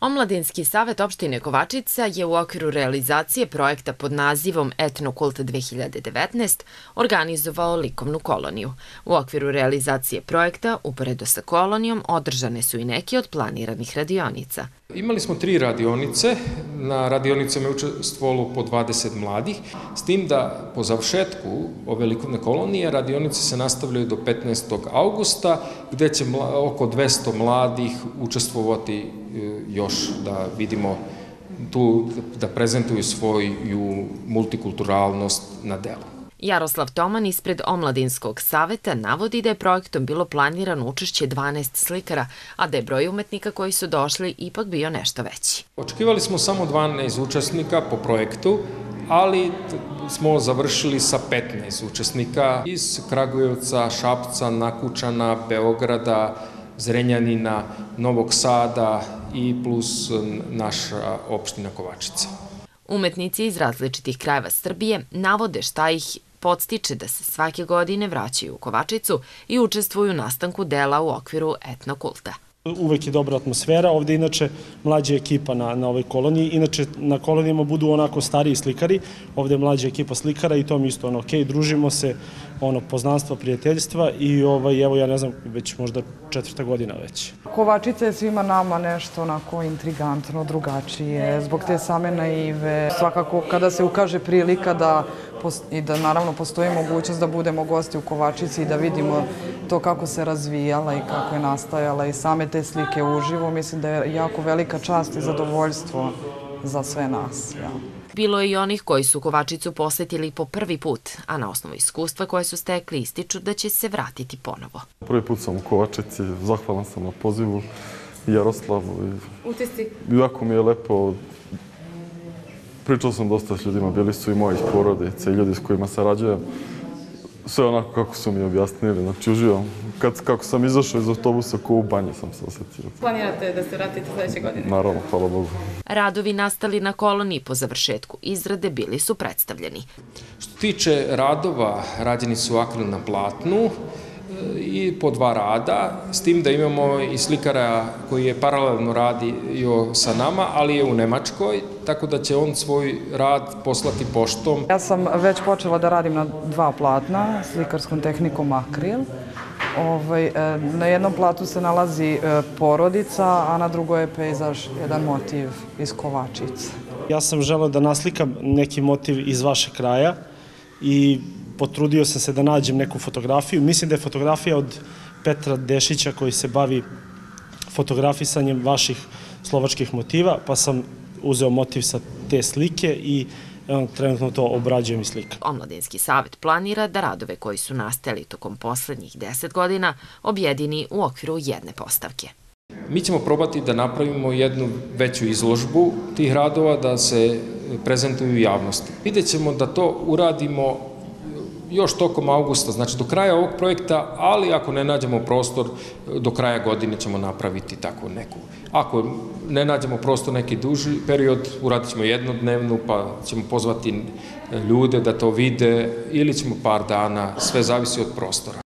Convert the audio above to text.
Omladinski savet opštine Kovačica je u okviru realizacije projekta pod nazivom Etnokult 2019 organizovao likovnu koloniju. U okviru realizacije projekta, uporedo sa kolonijom, održane su i neke od planiranih radionica. Imali smo tri radionice, na radionicama je učestvovalo po 20 mladih, s tim da po završetku ove likovne kolonije radionice se nastavljaju do 15. augusta, gde će oko 200 mladih učestvovati e, još da vidimo tu, da prezentuju svoju multikulturalnost na delu. Jaroslav Toman ispred Omladinskog saveta navodi da je projektom bilo planirano učešće 12 slikara, a da je broj umetnika koji su došli ipak bio nešto veći. Očekivali smo samo 12 učesnika po projektu, ali smo završili sa 15 učesnika iz Kragujevca, Šapca, Nakučana, Beograda, Zrenjanina, Novog Sada i plus naša opština Kovačica. Umetnici iz različitih krajeva Srbije navode šta ih podstiče da se svake godine vraćaju u Kovačicu i učestvuju u nastanku dela u okviru etnokulta. Uvek je dobra atmosfera, ovde inače mlađa ekipa na, na ovoj koloniji, inače na kolonijama budu onako stariji slikari, ovde je mlađa ekipa slikara i to mi isto ono, okej, okay, družimo se, ono, poznanstva, prijateljstva i ovaj, evo ja ne znam, već možda četvrta godina već. Kovačica je svima nama nešto onako intrigantno, drugačije, zbog te same naive. Svakako kada se ukaže prilika da i da naravno postoji mogućnost da budemo gosti u Kovačici i da vidimo to kako se razvijala i kako je nastajala i same te slike uživo, mislim da je jako velika čast i zadovoljstvo za sve nas. Ja. Bilo je i onih koji su Kovačicu posetili po prvi put, a na osnovu iskustva koje su stekli ističu da će se vratiti ponovo. Prvi put sam u Kovačici, zahvalan sam na pozivu Jaroslavu. Utisci? Jako mi je lepo Pričao sam dosta s ljudima, bili su i moji porodice i ljudi s kojima sarađujem. Sve onako kako su mi objasnili, znači uživam. Kad, kako sam izašao iz autobusa, ko u banji sam se osetio. Planirate da se vratite sledeće godine? Naravno, hvala Bogu. Radovi nastali na koloniji po završetku izrade bili su predstavljeni. Što tiče radova, rađeni su akril na platnu, i po dva rada, s tim da imamo i slikara koji je paralelno radio sa nama, ali je u Nemačkoj, tako da će on svoj rad poslati poštom. Ja sam već počela da radim na dva platna, slikarskom tehnikom akril. Ovaj, e, na jednom platu se nalazi e, porodica, a na drugo je pejzaž, jedan motiv iz Kovačice. Ja sam želeo da naslikam neki motiv iz vaše kraja i potrudio sam se da nađem neku fotografiju. Mislim da je fotografija od Petra Dešića koji se bavi fotografisanjem vaših slovačkih motiva, pa sam uzeo motiv sa te slike i trenutno to obrađujem i slika. Omladinski savet planira da radove koji su nastali tokom poslednjih deset godina objedini u okviru jedne postavke. Mi ćemo probati da napravimo jednu veću izložbu tih radova da se prezentuju javnosti. Vidjet ćemo da to uradimo još tokom augusta, znači do kraja ovog projekta, ali ako ne nađemo prostor, do kraja godine ćemo napraviti tako neku. Ako ne nađemo prostor neki duži period, uradit ćemo jednodnevnu, pa ćemo pozvati ljude da to vide ili ćemo par dana, sve zavisi od prostora.